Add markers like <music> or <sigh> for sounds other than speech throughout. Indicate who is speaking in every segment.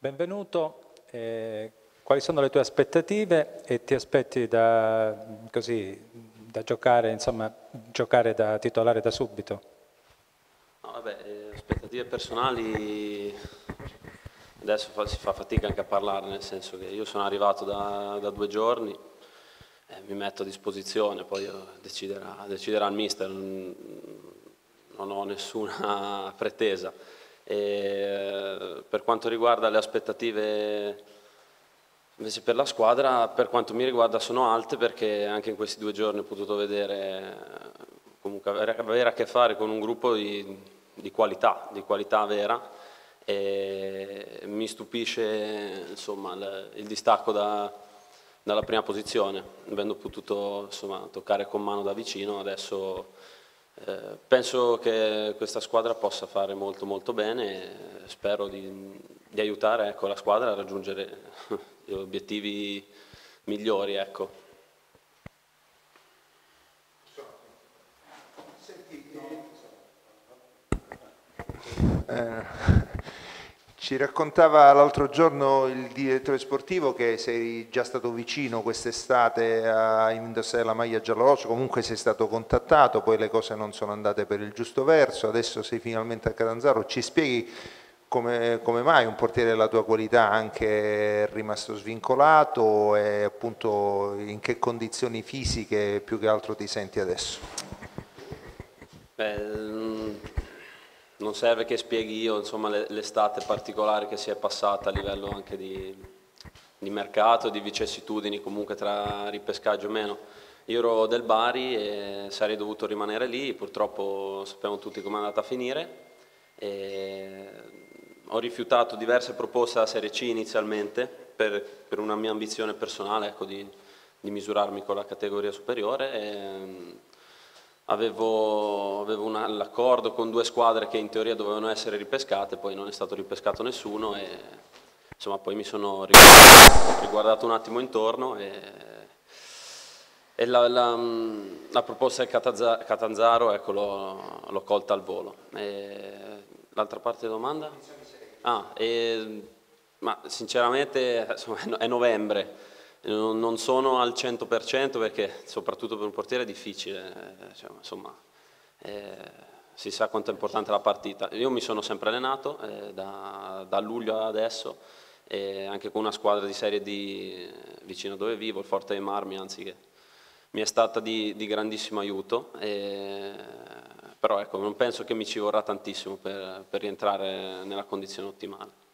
Speaker 1: Benvenuto. Eh, quali sono le tue aspettative e ti aspetti da, così, da giocare, insomma, giocare da titolare da subito?
Speaker 2: No, vabbè, eh, aspettative personali adesso fa, si fa fatica anche a parlare, nel senso che io sono arrivato da, da due giorni, eh, mi metto a disposizione, poi deciderà, deciderà il mister, non ho nessuna <laughs> pretesa. E per quanto riguarda le aspettative invece per la squadra, per quanto mi riguarda sono alte perché anche in questi due giorni ho potuto vedere, comunque avere a che fare con un gruppo di, di qualità, di qualità vera. E mi stupisce insomma, il distacco da, dalla prima posizione, avendo potuto insomma, toccare con mano da vicino, adesso eh, penso che questa squadra possa fare molto molto bene spero di, di aiutare ecco, la squadra a raggiungere <laughs> gli obiettivi migliori. Ecco.
Speaker 3: Eh, ci raccontava l'altro giorno il direttore sportivo che sei già stato vicino quest'estate a indossare la maglia giallorossa, comunque sei stato contattato, poi le cose non sono andate per il giusto verso, adesso sei finalmente a Catanzaro. Ci spieghi come, come mai un portiere della tua qualità anche è rimasto svincolato e appunto in che condizioni fisiche più che altro ti senti adesso?
Speaker 2: Beh, non serve che spieghi io insomma, l'estate particolare che si è passata a livello anche di, di mercato, di vicissitudini comunque tra ripescaggio o meno. Io ero del Bari e sarei dovuto rimanere lì, purtroppo sappiamo tutti come è andata a finire. E ho rifiutato diverse proposte alla Serie C inizialmente per, per una mia ambizione personale ecco, di, di, misurarmi con la categoria superiore. E, avevo, avevo l'accordo con due squadre che in teoria dovevano essere ripescate, poi non è stato ripescato nessuno e insomma poi mi sono riguardato un attimo intorno e, e la, la, la, proposta del Catanzaro ecco, l'ho, colta al volo. L'altra parte della domanda? Ah, e, ma sinceramente insomma, è novembre non sono al 100% perché soprattutto per un portiere è difficile, eh, cioè, insomma, eh, si sa quanto è importante la partita. Io mi sono sempre allenato eh, da, da, luglio ad adesso, anche con una squadra di Serie D vicino dove vivo, il Forte dei Marmi, anzi che mi è stata di, di grandissimo aiuto, però ecco, non penso che mi ci vorrà tantissimo per, per rientrare nella condizione ottimale.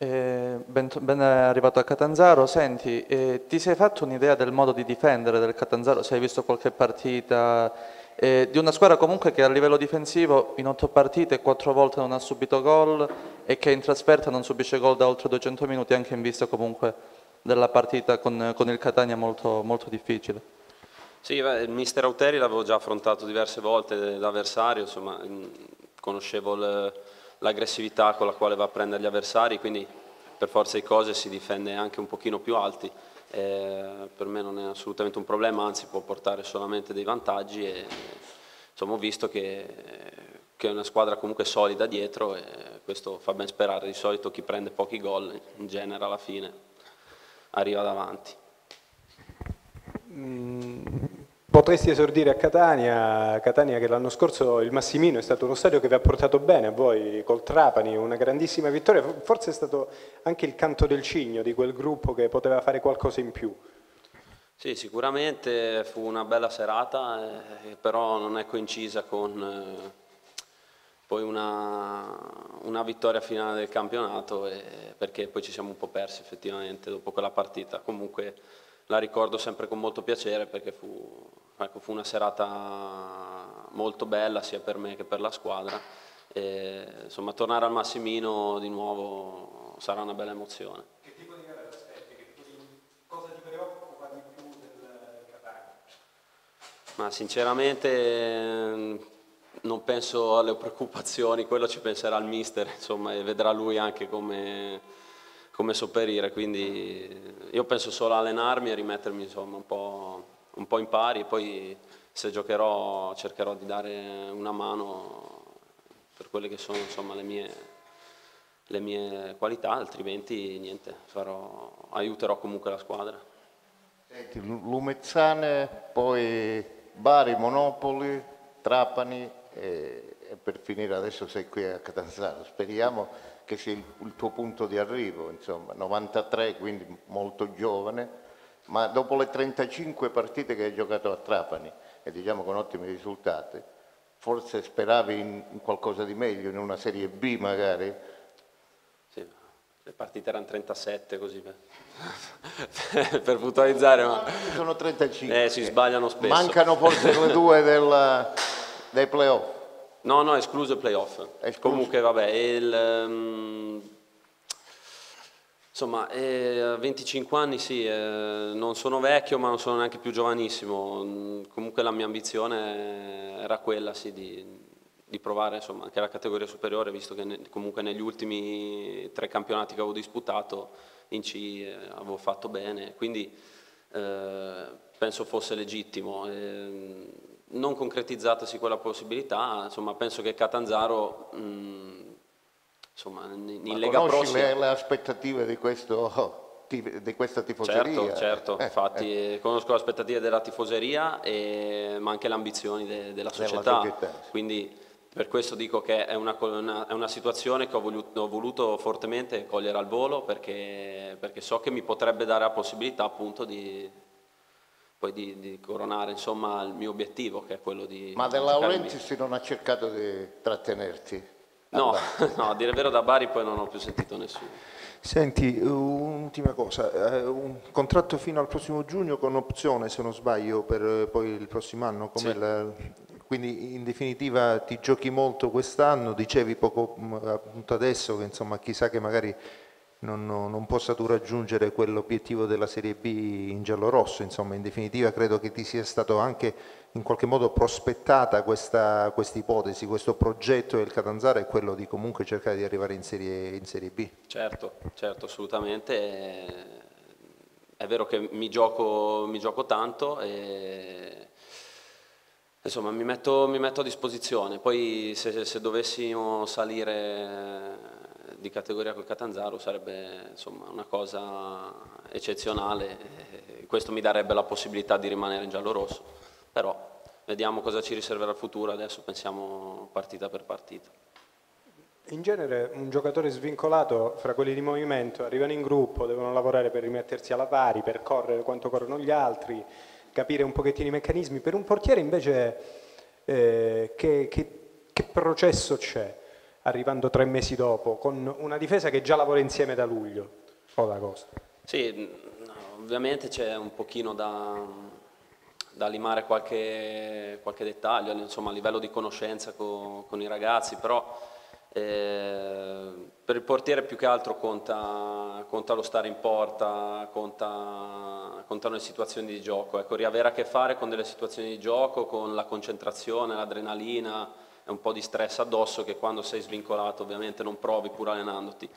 Speaker 4: Eh, ben, ben, arrivato a Catanzaro, senti, eh, ti sei fatto un'idea del modo di difendere del Catanzaro? Se hai visto qualche partita eh, di una squadra comunque che a livello difensivo in otto partite quattro volte non ha subito gol e che in trasferta non subisce gol da oltre 200 minuti anche in vista comunque della partita con, con il Catania molto, molto difficile.
Speaker 2: Sì, il mister Auteri l'avevo già affrontato diverse volte l'avversario, insomma, conoscevo il l'aggressività con la quale va a prendere gli avversari, quindi per forza di cose si difende anche un pochino più alti. Eh, per me non è assolutamente un problema, anzi può portare solamente dei vantaggi e insomma, ho visto che, che, è una squadra comunque solida dietro e questo fa ben sperare. Di solito chi prende pochi gol in genere alla fine arriva davanti.
Speaker 5: Mm, Potresti esordire a Catania, Catania che l'anno scorso il Massimino è stato uno stadio che vi ha portato bene a voi col Trapani, una grandissima vittoria, forse è stato anche il canto del cigno di quel gruppo che poteva fare qualcosa in più.
Speaker 2: Sì, sicuramente fu una bella serata, eh, però non è coincisa con eh, poi una, una, vittoria finale del campionato, eh, perché poi ci siamo un po' persi effettivamente dopo quella partita. Comunque la ricordo sempre con molto piacere perché fu, ecco, fu una serata molto bella sia per me che per la squadra. E, insomma, tornare al Massimino di nuovo sarà una bella emozione.
Speaker 5: Che tipo di gara ti aspetti? Cosa ti preoccupa di più del Catania?
Speaker 2: Ma sinceramente non penso alle preoccupazioni, quello ci penserà il mister, insomma, e vedrà lui anche come come sopperire, quindi io penso solo a allenarmi e rimettermi insomma, un, po', po' in pari e poi se giocherò cercherò di dare una mano per quelle che sono insomma, le mie le mie qualità, altrimenti niente, farò, aiuterò comunque la squadra.
Speaker 6: Senti, Lumezzane, poi Bari, Monopoli, Trapani e, e, per finire adesso sei qui a Catanzaro. Speriamo che sia il, il tuo punto di arrivo, insomma, 93, quindi molto giovane, ma dopo le 35 partite che hai giocato a Trapani e diciamo con ottimi risultati, forse speravi in, in qualcosa di meglio, in una Serie B magari?
Speaker 2: Sì, le partite erano 37 così per, <laughs> per puntualizzare, ma...
Speaker 6: Sono 35.
Speaker 2: Eh, si sbagliano spesso.
Speaker 6: Mancano forse le due <laughs> del, dei playoff.
Speaker 2: No, no, escluso il playoff.
Speaker 6: Escluso.
Speaker 2: Comunque, vabbè, il, um, insomma, eh, a 25 anni sì, eh, non sono vecchio, ma non sono neanche più giovanissimo. Mm, comunque la mia ambizione era quella, sì, di, di provare insomma, anche la categoria superiore, visto che ne, comunque negli ultimi tre campionati che avevo disputato in C eh, avevo fatto bene, quindi eh, penso fosse legittimo. Eh, non concretizzatasi quella possibilità, insomma, penso che Catanzaro mh, mm, insomma, in, in Lega Pro
Speaker 6: le, le aspettative di, questo, <laughs> di questa tifoseria?
Speaker 2: Certo, certo. Eh, infatti eh. conosco le aspettative della tifoseria, e, ma anche le ambizioni de, della società, società sì. quindi per questo dico che è una, una, è una situazione che ho voluto, ho voluto, fortemente cogliere al volo perché, perché so che mi potrebbe dare la possibilità appunto di, poi di, di, coronare insomma, il mio obiettivo che è quello di...
Speaker 6: Ma De Laurentiis non ha cercato di trattenerti?
Speaker 2: No, <laughs> no, a dire vero da Bari poi non ho più sentito nessuno.
Speaker 3: Senti, un'ultima cosa, eh, un contratto fino al prossimo giugno con opzione se non sbaglio per poi il prossimo anno, sì. la... quindi in definitiva ti giochi molto quest'anno, dicevi poco appunto adesso che insomma chissà che magari non, non, possa tu raggiungere quell'obiettivo della Serie B in giallo-rosso, insomma in definitiva credo che ti sia stato anche in qualche modo prospettata questa ipotesi, questo progetto del Catanzaro è quello di comunque cercare di arrivare in Serie, in serie B.
Speaker 2: Certo, certo, assolutamente, è vero che mi gioco, mi gioco tanto e insomma mi metto, mi metto, a disposizione, poi se, se dovessimo salire di categoria col Catanzaro sarebbe insomma, una cosa eccezionale, questo mi darebbe la possibilità di rimanere in giallo-rosso, però vediamo cosa ci riserverà il futuro, adesso pensiamo partita per partita.
Speaker 5: In genere un giocatore svincolato fra quelli di movimento arrivano in gruppo, devono lavorare per rimettersi alla pari, per correre quanto corrono gli altri, capire un pochettino i meccanismi. Per un portiere invece eh, che, che, che processo c'è? Arrivando tre mesi dopo, con una difesa che già lavora insieme da luglio o da agosto.
Speaker 2: Sì, ovviamente c'è un pochino da, da limare qualche, qualche, dettaglio, insomma a livello di conoscenza con, con i ragazzi, però eh, per il portiere più che altro conta, conta lo stare in porta, conta, contano le situazioni di gioco, ecco, riavere a che fare con delle situazioni di gioco, con la concentrazione, l'adrenalina, è un po' di stress addosso che quando sei svincolato ovviamente non provi pur allenandoti.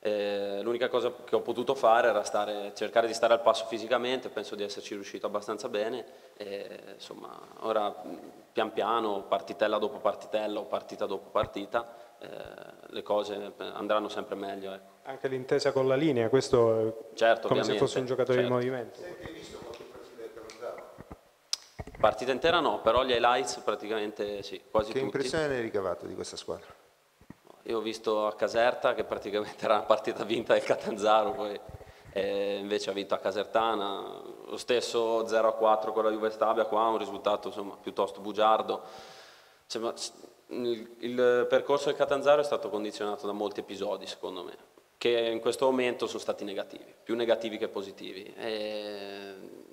Speaker 2: Eh, l'unica cosa che ho potuto fare era stare, cercare di stare al passo fisicamente, penso di esserci riuscito abbastanza bene. E, insomma, ora pian piano, partitella dopo partitella o partita dopo partita, eh, le cose andranno sempre meglio. Ecco.
Speaker 5: Anche l'intesa con la linea, questo certo, come se fosse un giocatore certo. di movimento.
Speaker 2: Partita intera no, però gli highlights praticamente sì, quasi
Speaker 3: che
Speaker 2: tutti.
Speaker 3: Che impressione hai ricavato di questa squadra?
Speaker 2: Io ho visto a Caserta che praticamente era una partita vinta del Catanzaro, poi invece ha vinto a Casertana, lo stesso 0-4 con la Juve Stabia qua, un risultato insomma, piuttosto bugiardo. Insomma, il, il, percorso del Catanzaro è stato condizionato da molti episodi secondo me, che in questo momento sono stati negativi, più negativi che positivi. E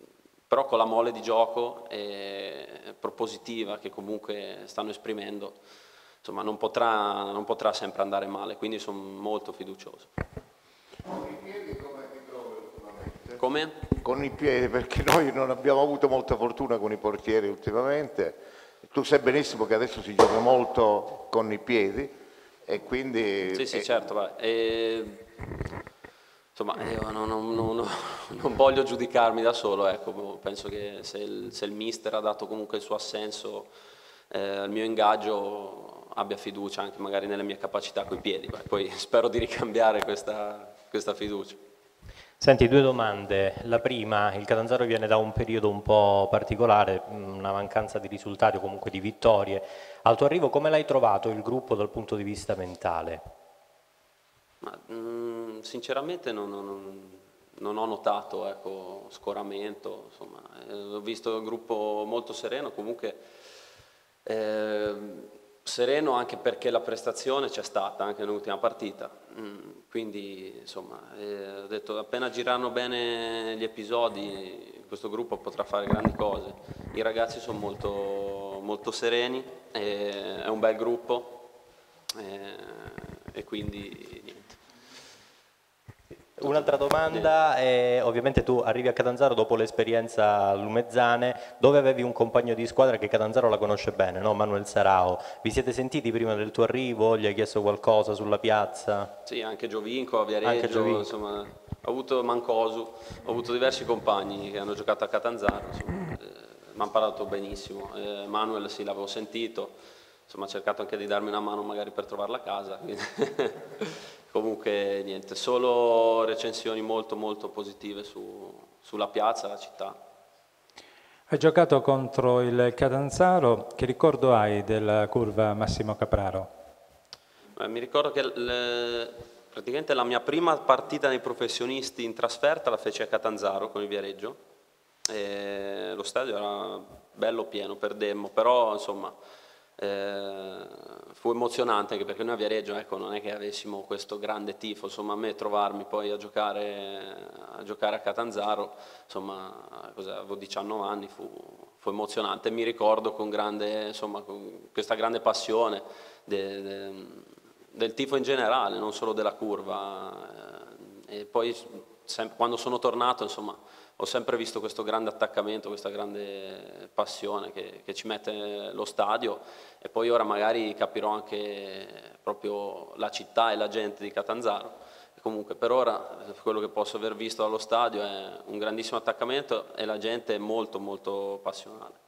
Speaker 2: però con la mole di gioco e propositiva che comunque stanno esprimendo, insomma non potrà, non potrà sempre andare male, quindi sono molto fiducioso.
Speaker 6: Con i piedi come ti trovi ultimamente?
Speaker 2: Come?
Speaker 6: Con i piedi, perché noi non abbiamo avuto molta fortuna con i portieri ultimamente. Tu sai benissimo che adesso si gioca molto con i piedi e quindi...
Speaker 2: Sì, sì, certo. E Insomma, io non, non, non, non, voglio giudicarmi da solo, ecco, penso che se il, se il, mister ha dato comunque il suo assenso eh, al mio ingaggio abbia fiducia anche magari nelle mie capacità coi piedi, poi <laughs> spero di ricambiare questa, questa fiducia.
Speaker 7: Senti, due domande. La prima, il Catanzaro viene da un periodo un po' particolare, una mancanza di risultati o comunque di vittorie. Al tuo arrivo come l'hai trovato il gruppo dal punto di vista mentale?
Speaker 2: Ma, mh, mm, sinceramente non, non, non, ho notato ecco, scoramento, insomma, eh, ho visto il gruppo molto sereno, comunque eh, sereno anche perché la prestazione c'è stata anche nell'ultima partita, mm, quindi insomma eh, ho detto appena girano bene gli episodi questo gruppo potrà fare grandi cose, i ragazzi sono molto, molto sereni, è un bel gruppo e quindi.
Speaker 7: Un'altra domanda, è, ovviamente tu arrivi a Catanzaro dopo l'esperienza Lumezzane, dove avevi un compagno di squadra che Catanzaro la conosce bene, no? Manuel Sarao. Vi siete sentiti prima del tuo arrivo? Gli hai chiesto qualcosa sulla piazza?
Speaker 2: Sì, anche Giovinco, Viareggio, Giovinco. insomma, ho avuto Mancosu, ho avuto diversi compagni che hanno giocato a Catanzaro, eh, mi hanno parlato benissimo. Eh, Manuel sì, l'avevo sentito, insomma, ha cercato anche di darmi una mano magari per trovare la casa. <laughs> Comunque niente, solo recensioni molto molto positive su, sulla piazza, la città.
Speaker 1: Hai giocato contro il Catanzaro, che ricordo hai della curva Massimo Capraro?
Speaker 2: Eh, mi ricordo che le, praticamente la mia prima partita nei professionisti in trasferta la feci a Catanzaro con il Viareggio. E lo stadio era bello pieno, perdemmo, però insomma eh, fu emozionante anche perché noi a Viareggio ecco, non è che avessimo questo grande tifo, insomma a me trovarmi poi a giocare a, giocare a Catanzaro, insomma avevo 19 anni, fu, fu emozionante, mi ricordo con, grande, insomma, con questa grande passione de, de, del tifo in generale, non solo della curva eh, e poi quando sono tornato insomma ho sempre visto questo grande attaccamento, questa grande passione che, che, ci mette lo stadio e poi ora magari capirò anche proprio la città e la gente di Catanzaro. Comunque per ora quello che posso aver visto dallo stadio è un grandissimo attaccamento e la gente è molto molto passionale.